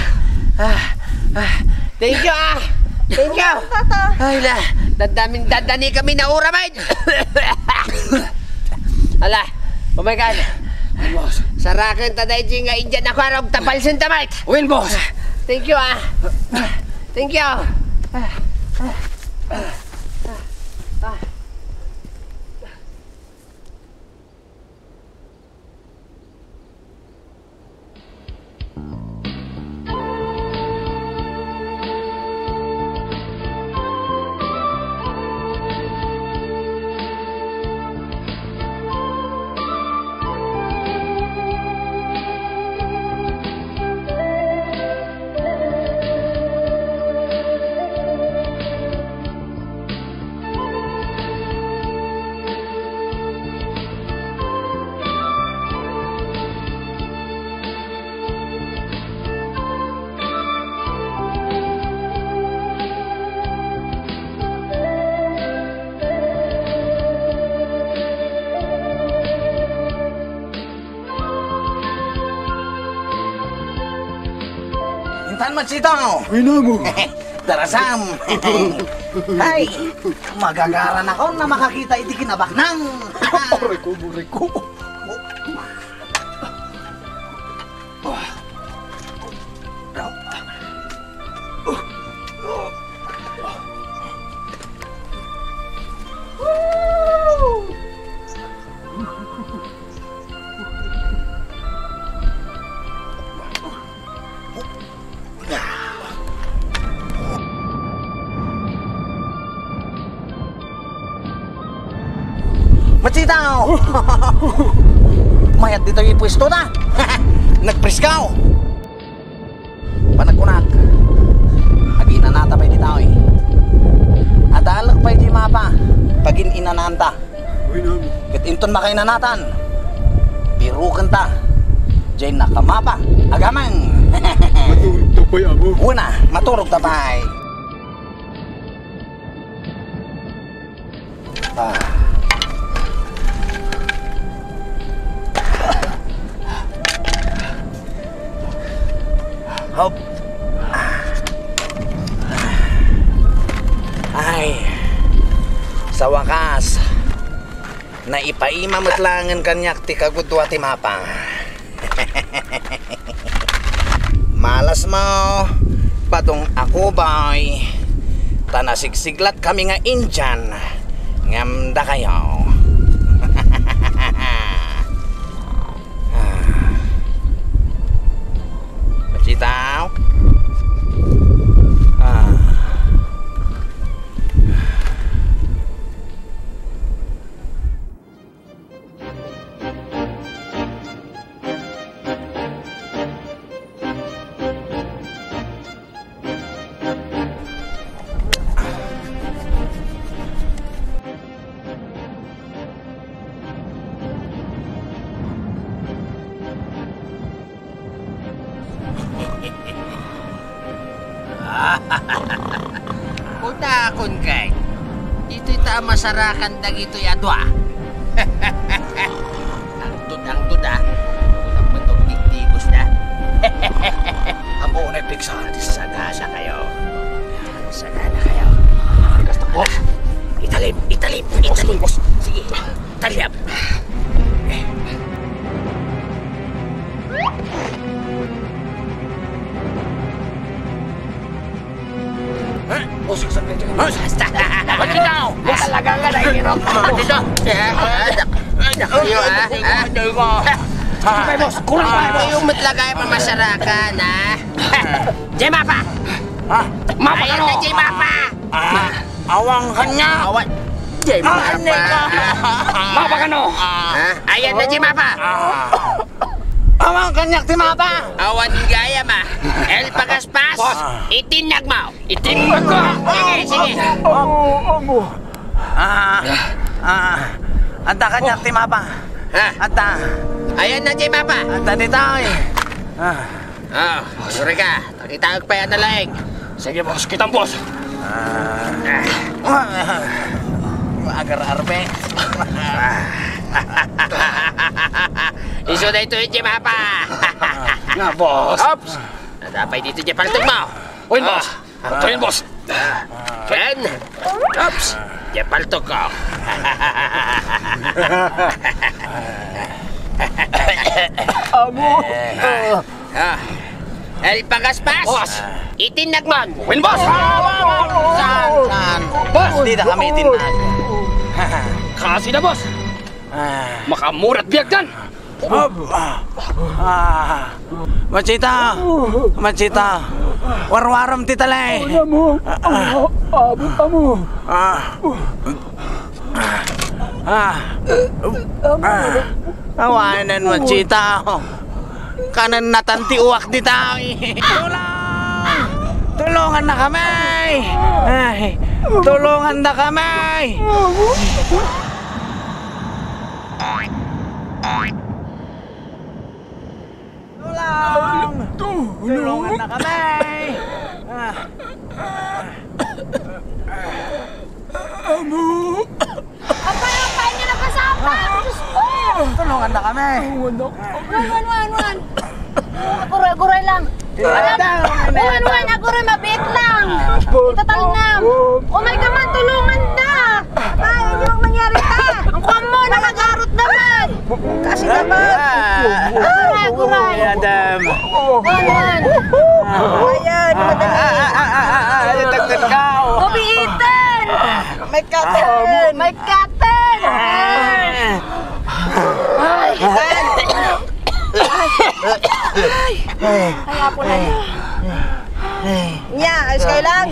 ah, ah. Thank you ah. Thank you. Tata. Ay na, dadamin dadani kami na uramay. Ala, oh my God. Boss! Sarakan taday nga Indian na kwarog tapal sin tamay. Win, boss! Thank you ah. Thank you. Saan man Ugh. Sitaw? Ay namo. Darasam. Ay, magagaran ako na makakita iti kinabaknang. Aray ko, aray pwesto na. Nagpreskaw. Panagkunak. Agi na nata pa di tao eh. Adalag pa di mapa. Pagin inananta. Kat inton makay nanatan. Birukan ta. Jay nakamapa. Agamang. Matulog to pa amo. Una, maturog tapay. Hop. Ay. Sa wakas, naipaima matlangan kanyak ti kagudwa ti mapa. Malas mo, patong ako ba'y tanasigsiglat kami nga Indian. Ngamda kayo. cantar Mapa ka no. Ha? Ayan na Jay Mapa! Ah. Awang kanya ti mapa. Awan gaya ma. El pagaspas. Itinag mo. Itinag ka. Sige, sige. Amo, amo. Ah. Ah. Anta kanya ti mapa. Ha? Anta. Ayan na Jay Mapa. Anta di tao eh. Ah. Oh, sorry ka. Nakita pa yan na lang. Sige, boss. Kitang boss. Ah. Agar arbe. Iso na ito yung Jay Mapa. Nga, boss. Ops! Nadapay dito Jay Paltog mo. Uy, boss. Ah. Ito yun, boss. Ken. Ops! Jay Paltog ko. Amo. Ah. El pagaspas. Boss. Itinag mo. Win, boss. Saan? Saan? Boss, di na kami tinag. Kasi na, boss. Ah. Makamurat biyag dan. Hop. Ah. Machita. Machita. Warwaram ti talay. Amo. Amo. Abot amo. Ah. Ah. Ah. Awanan mo, Chita. Kanan natanti uwak di tao. Tulong! Tulungan na kami! Ay, tulungan na kami! Tulong! Tulungan na kami! Ah. Apay, apay niya na kasapay! Diyos ko! Tulungan na kami! Wan, wan, wan, wan! Guray, guray lang. Wan, wan, ako rin mabit lang. Itatalnam. Oh my God, man, tulungan na. Ay, hindi mo mangyari ta. Ang kuwan mo, nakagarot naman. Kasi naman. Ay, kuray. Adam. Wan. Ayan, ka. Mabiitan. May katin. May katen. Ay. Kaya po na yun. Nya, ayos kayo lang.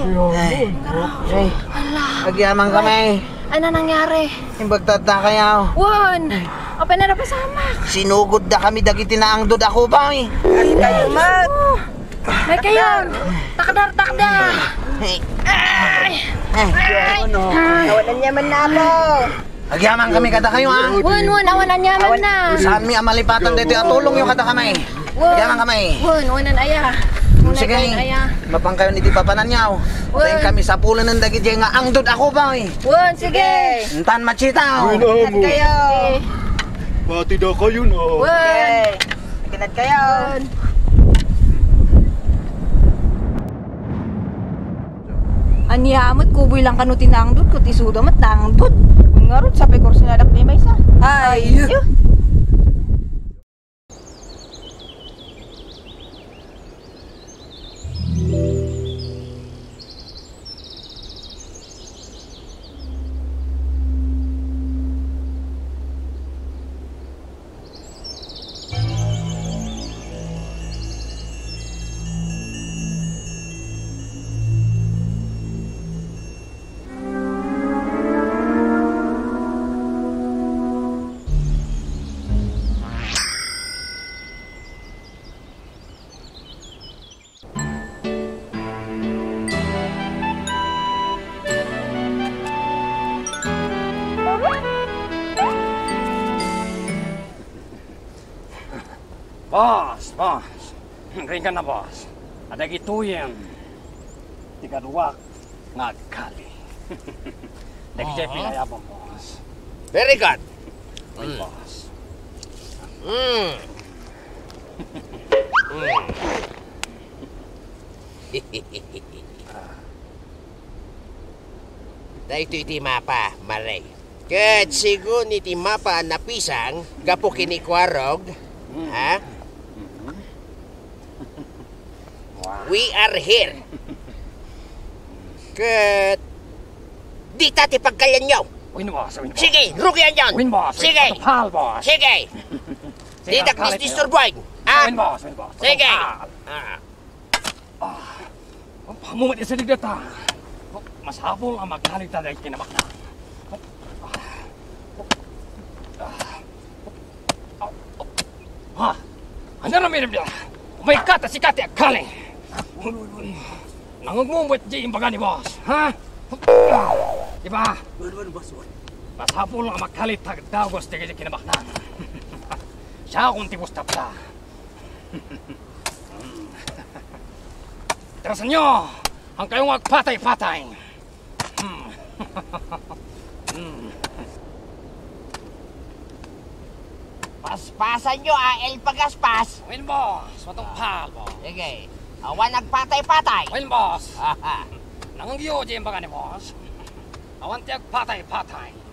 Agyaman kami. Ano nangyari? Yung bagtata kayaw. Wan. Apa na napasama? Sinugod na kami dagiti na ang dud ako ba eh. Ayos kayo, mat. May kayo. Takdar, takdar. Kawalan niya man na ako. Agyaman kami kada kayo ha. Wan, wan, awan na nyaman na. Saan mi amalipatan dito atulong yung kada kami. Agyaman kami. Wan, wanan aya. Wanan Sige. aya. Mapang kayo ni di papanan yaw. Tayo kami sa pulan ng dagiti nga ang dud ako ba eh. Wan, sige. Entan machitaw. Kinat kayo. Pati daw kayo na. Okay. Kinat kayo. Anihamot, kuboy lang kanutin na ang dud, kuti sudamat na ang dud. Kung nga ron, sabi ko sinadak ni Maysa. Ay, yun. Ka na, boss. Ada gituyen. Tiga duwak nga kali. Dagi jay pinayabang, boss. Very good. Ay, boss. Mm. mm. Dahito iti mapa, maray. Kat sigun iti mapa na pisang, gapo kinikwarog, ha? We are here. Kat, di tati pagkalyan nyo. Win, boss. Win, boss. Sige, rugian yan. Win, boss. Win, Sige, Patupal, boss. sige. Di Sige, dak kalit nis niyo. disturbuin. Ah, Win, boss. Win, boss. sige. Ah. Pamumit isa digdata. Mas habol ang magkalita dahil kinamakna. Ha? Ano na meron dia? May kata si kati akali. Nangungumwit di imbaga ni boss. Ha? Diba? Mas habol ang magkalit tagdagos dahil kinamakna. Siya akong tibos tapla. Terasan nyo! Ang kayong magpatay-patay! Hmm. Paspasan nyo, ah, El Pagaspas. Win boss! Matungpal boss! Sige. Awan nagpatay-patay. Win boss! Nangangyo ang baga ni boss. Awan tiyag patay-patay.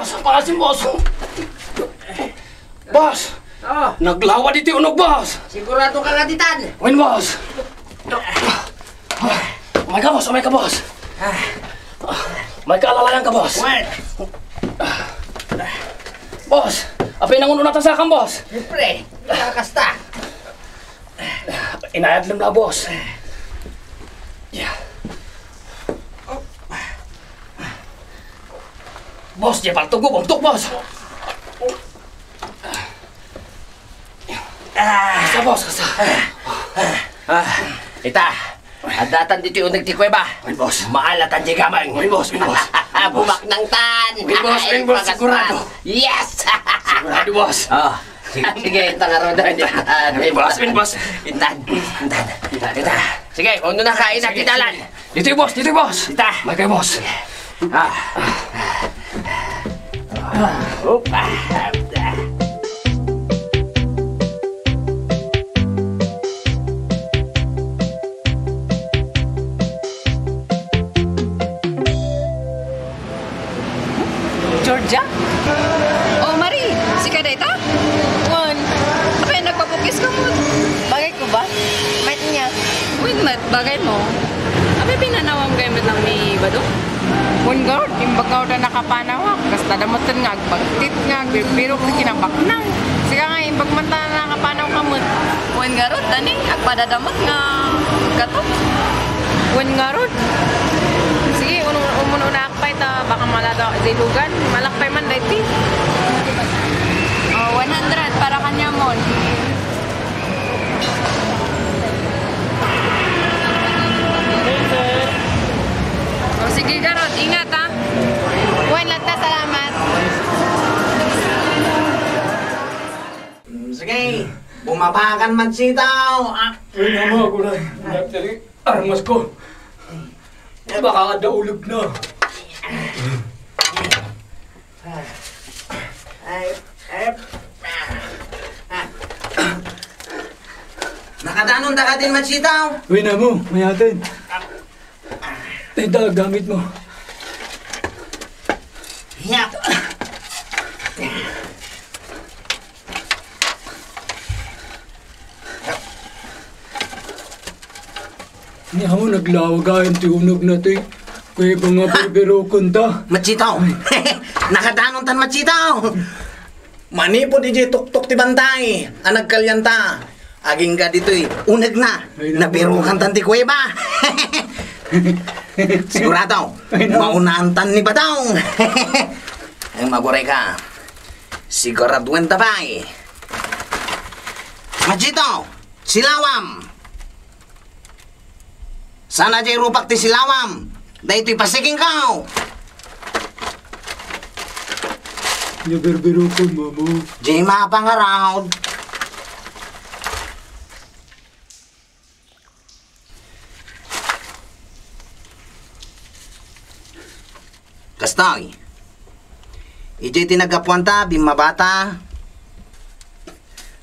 Boss! Pakasin, boss! Boss! Oh, Naglawa dito unog, boss! sigurado ka nga ditan. Win, boss! Oh my God, boss! My God, boss! May kaalalayan ka, boss! Well, Boss! Apay nanguno natin sa akin, boss! siyempre, nakakasta. Inayad lang na, boss. Yeah. Boss, di paltugo, bumtok, boss! Kasa, boss, kasa. Ah, ita. Adatan dito yung nagtikuweba. Win, boss. Maalatan di gamang. Win, boss, win, boss. Bumak ng tan. Win, boss, win, boss, sigurado. Yes! Sigurado, boss. Oh, sige, sige, tangaro na. Win, boss, win, boss. Intan, intan, intan. Sige, uno na kain natin dalan. Dito yung boss, dito yung boss. Ita. May kayo, boss. Ah. Oop. Ah. Georgia? Oh, Marie, si Kadeta? Wan. Apa yang nagpapukis ka mo? Bagay ko ba? Mait niya. Wait, mat, bagay mo. Abi pinanawam kayo mit lang may bado? Wan gawd, imbag gawd na nakapanawak. Kas tadamutan nga, agbagtit nga, agbibirok na kinabaknang. Sige nga, imbag man ta nakapanaw ka mo. Wen garot, tani, agpadadamot nga katok. Wan nga rod. Sige, unong umuno na akpay ta, baka malada zilugan. Malakpay man dahil ti. Oh, 100 para kanya mon. Sige, garot, ingat ha. Wan, lata, salamat. Sige, bumabakan man sitaw. Ah, Ay, nama ako na. Jadi, armas ko. Baka daulog na. ay, ay, Nakadanon ta ka din man sitaw. Uy na mo, mayatin. Tenda, gamit mo. Yap. Niya mo naglawagayan ti unog na ti. Kuya ba nga pero kunta. Machitaw. Nakadanon tan machitaw. Manipo di jay tuktok ti bantay. Ang nagkalyanta. Aging ka dito'y unag na. Ay. Nabirukan tan ti kuweba. Sigurado. Ay, naku. Maunaan tan ni Bataw. Ang maguray ka. Siguraduan tabay. Machitaw. Silawam. Sana jay rupak ti silawam. Dahil ito'y pasiging kao. Niya berbero ko, mamo. Jay mapangaraw. Kastoy. Ijay tinagapuan ta, bimabata.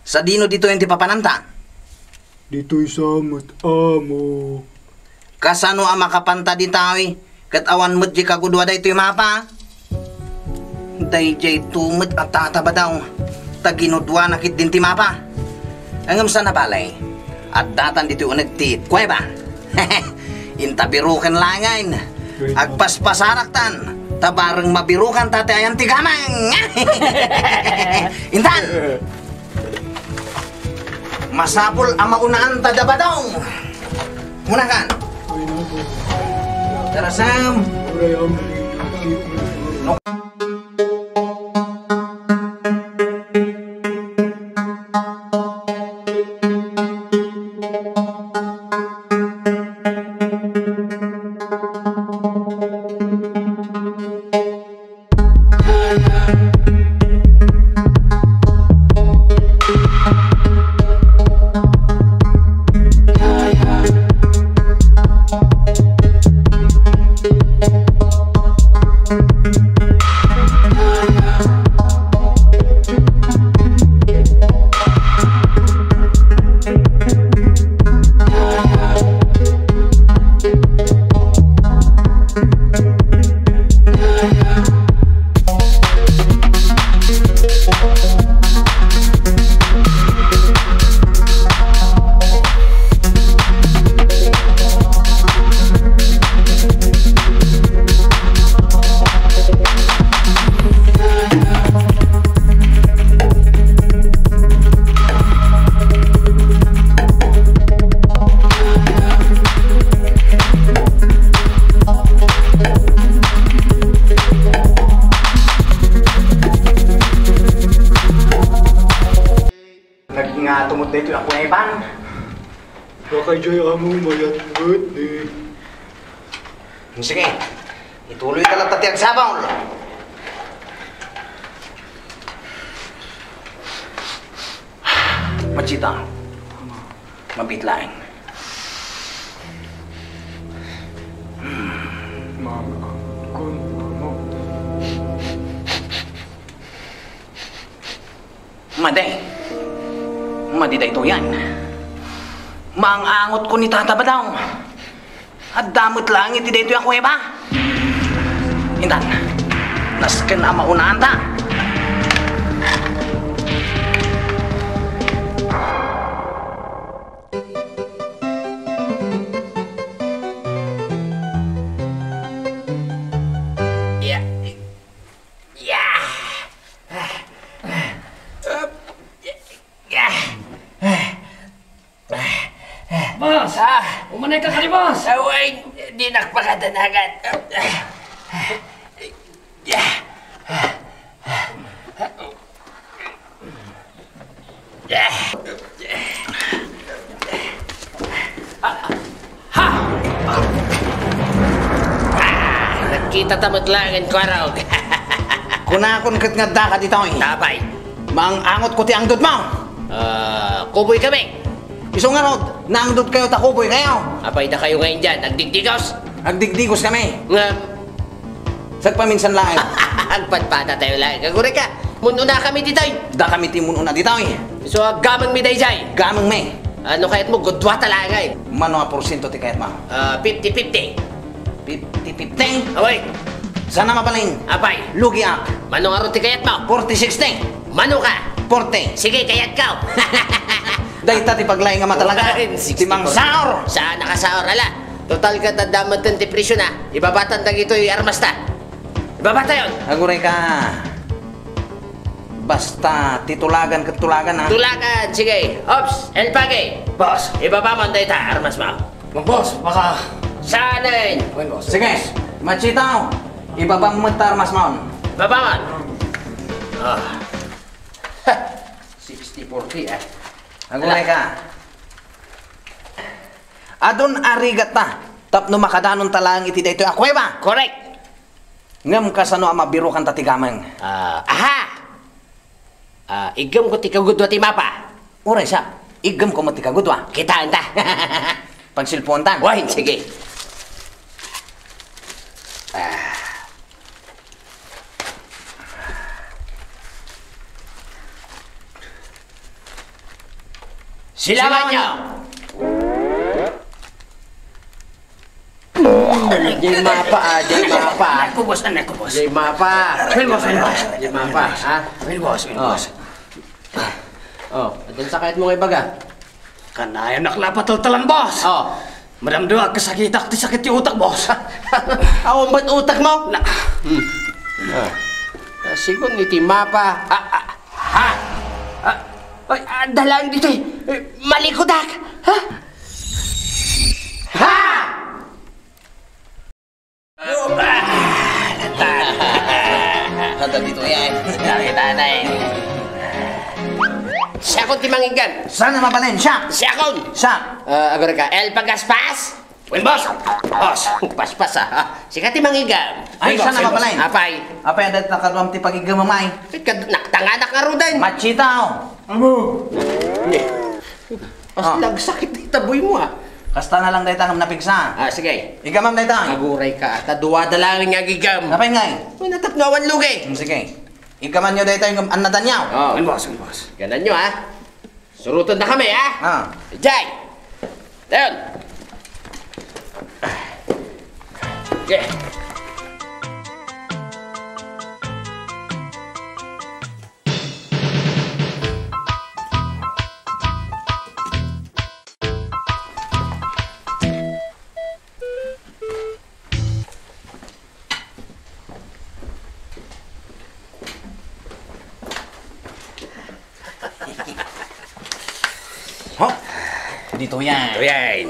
Sa dino dito yung tipapananta. Dito'y samot amo. Kasano ang makapanta di taoy? Kat awan mo't di kagudwa da ito yung mapa. Day jay tumot at tataba daw. Taginudwa na kit din ti mapa. Angam sa nabalay. At datan dito yung nagtit. Kway ba? Intabirukan langain. Agpaspasarak tan. Tabarang mabirukan tate ayan tigamang. Intan! Masapul ang maunaan tadaba daw. Muna kan. Ay, Nakajay amo mayat ngut ni. Tata Badaw. At damot lang iti dito yung kuweba. Intan, nasken ang maunaan Yeah. Yeah. Ah, Nakita tamot langin ko araw. Kunakon kat nga dakat ito eh. Tapay. Maangangot ko ti angdod mo. Ah, kuboy kami. Iso nga rod, naangdod kayo takuboy kayo. Apay na kayo ngayon dyan, nagdigdigos. Agdigdigos kami. Nga, Sagpaminsan lang eh. agpatpata tayo lang. Kaguri ka, mundo na kami dito. Da kami timun una dito eh. So, gamang mi dayjay. Gamang me. Ano kahit mo, gudwa talaga eh. Mano nga porsyento ti kayat mo? Ah, 50-50. 50-50. Away, Sana mapaling. apay. Lugi up. Mano nga ron ti kayat mo? 40-60. Mano ka? 40. Sige, kayat ka. Dahil tati paglaing nga matalaga. Timang saor. Saan nakasaor? Ala, total ka tadamat ng depresyon na. Ibabatan na ito yung armas ta. Ibabata yun. Aguray ka. Basta titulagan ka tulagan ha. Tulakan, sige. Ops, El Page. Boss! Ibaba mo ang data, armas mo. Boss, baka... Saanin? Uy, boss. Sige, machitaw. Ibabang mo maon. Ibaba mo. Ah. 60-40 ah. Aguray ka. Adon arigat ta. Tapno makadanon talang iti dayto ako ba? Correct. Ngam ka sano ang mabiro kan tatigamang. Ah, aha! Ah, igam ko ti kagudwa ti mapa. Uray siya. Igam ko mati kagudwa. Kitaan ta. Pagsilpon tan. Why, sige. Silawan niyo! Jay mapa ah, jay mapa. Ako, boss. Ano ko, boss? Jay mapa. Well, boss, well, boss. Jay mapa, ha? Well, boss, well, Oh. boss. Oh, adun sakit mo kay baga. Kanaya naklapatal-talan, boss! Oh. Madam Dua, kasakitak ti sakit yung utak, boss. Awang ba't utak mo? Na, Ah. Ah, Sigon iti mapa. Ah, ah, ha? Ah, ay, dalaan dito. Eh, Malikodak. Ha? Ha? Kada dito yan. Nakita na eh. Siya kon ti mangigan. Sana mapalin siya. Siya kon. Siya. Uh, agora ka, El Pagaspas. well, boss! Boss, paspas ah. Siya ti mangigan. Ay, boss, sana ay, boss. mapalin. Apay. Apa yung dati nakadwam ti pagigamamay? Naktanganak nga rudan. Machitaw. Mas Ah. lagsakit ni taboy mo ah. Kasta na lang dahil tanong napigsa. Ah, sige. Igamam dahil tanong. Aguray ka. Taduwa dalangin nga gigam. Napay ngay. May natapnawan lugi. Sige. Ikaman nyo dahil tayo ang anadan niyaw. Oh, Well, boss, well, boss. ganan nyo ha. Surutan na kami ha. Ah. Jay! Down! Okay. Dito yan.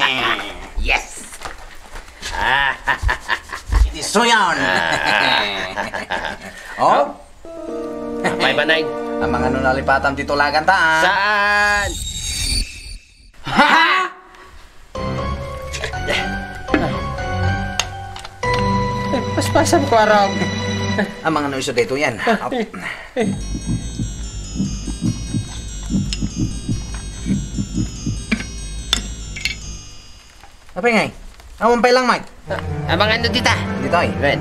Ayan. yes! Ah, Dito yan. oh. May banay. Ang mga nunalipatan titulagan ta, ah. Saan? Ha? Paspasan ko arog. Ang mga nuiso dito yan. Apa ngay? Awang pa lang, Mike. Abang ano dita? Dito ay. Ben.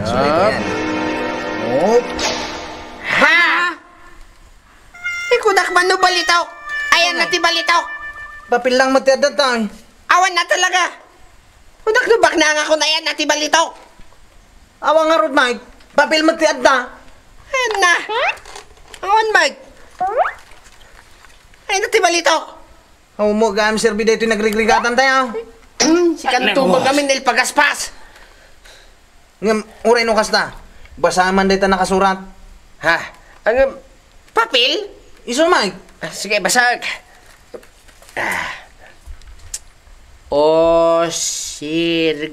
So, dito yan. Oh. Ha? Ikudak man no balitaw. Ayan na ti balitaw. Papil lang matiadan ta ay. Awan na talaga. Kudak no bak na nga ko na yan na ti balitaw. Awang nga rod, Mike. Papil matiad na. Ayan na. Awan Mike. Ayan na ti balitaw. Aw mo gam serbi dito nagrigligatan tayo. Si kantubag kami nil pagaspas. Ngam uray no kasta. Basa man dito nakasurat. Ha? Ang papel? Iso, Mike. Ah, Sige, basag. Ah. O sirgo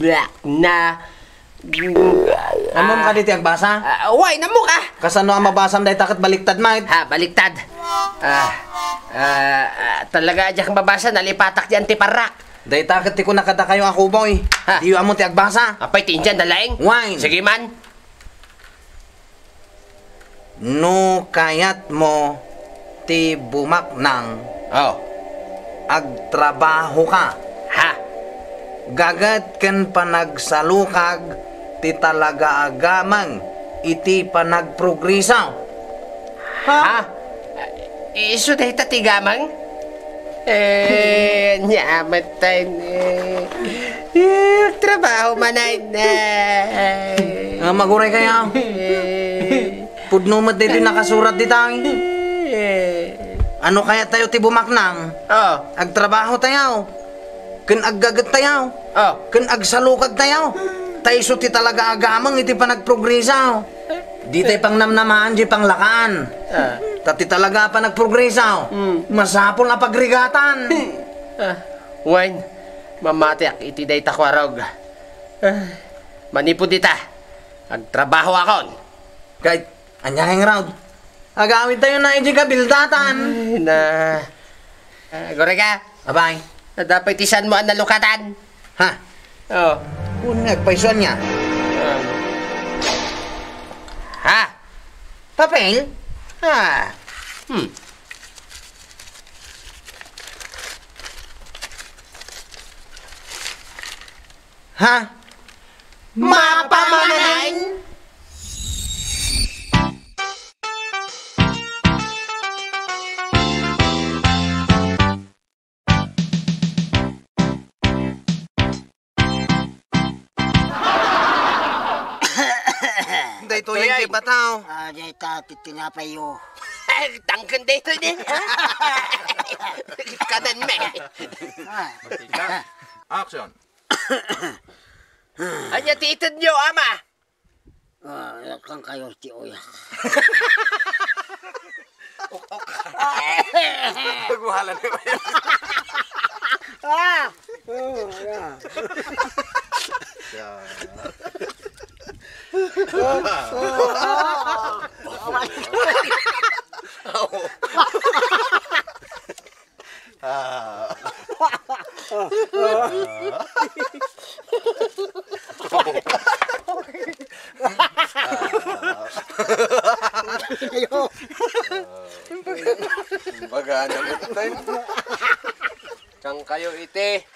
black na Amam ka dito agbasa? Ah, Why na mo ka? Kasano ang mabasam dahil takot baliktad, Mike? Ha, baliktad. Ah, ah, ah, talaga diyak babasa nalipatak diyan ti parak. Dahil takot ti ko nakata kayo ako, boy. Ha? Di mo ti agbasa. Apay ti injan dalaing. Wine. Sige man. No kayat mo ti bumak ng Oh. agtrabaho ka. Ha. Gagat ken panagsalukag ti talaga agamang iti panagprogresa. Ha? Iso dahil tatigamang? Eh, nyamatay na. Eh, trabaho manay na. Nga maguray kaya. Pudno mo dito nakasurat di tayo. Ano kaya tayo ti bumak ng Oh, agtrabaho tayo. Ken aggagat tayo. oh. Ken agsalukag tayo. Tayo so ti talaga agamang iti panagprogresa. Di tayo pang namnamaan di pang lakaan. Ah. Tati talaga pa nagprogresa. Masapol na pagrigatan. Ah, Wine, mamatiak iti day takwarog. Ah, manipod dita. Agtrabaho akon. Kahit anyang round. Agawin tayo na iti kabildatan. Ay, na... Ah, gore ka, Abay. na dapat isan mo ang nalukatan. Ha? Oh. Kung nagpaison niya. Um. Ha? Papel? Ha? Hmm. Ha? Mapamanain! Hindi ito yung di bataw. Ah, dito, titinapayo. Ay, tangkan dito din. Kanan me. Action. Anya titid nyo, ama. Ah, lakang kayo ti Oya. Nagwahala na ba yun? Ah! Oh, yeah. Ayo. Baga na mo tayo. Kang kayo ite.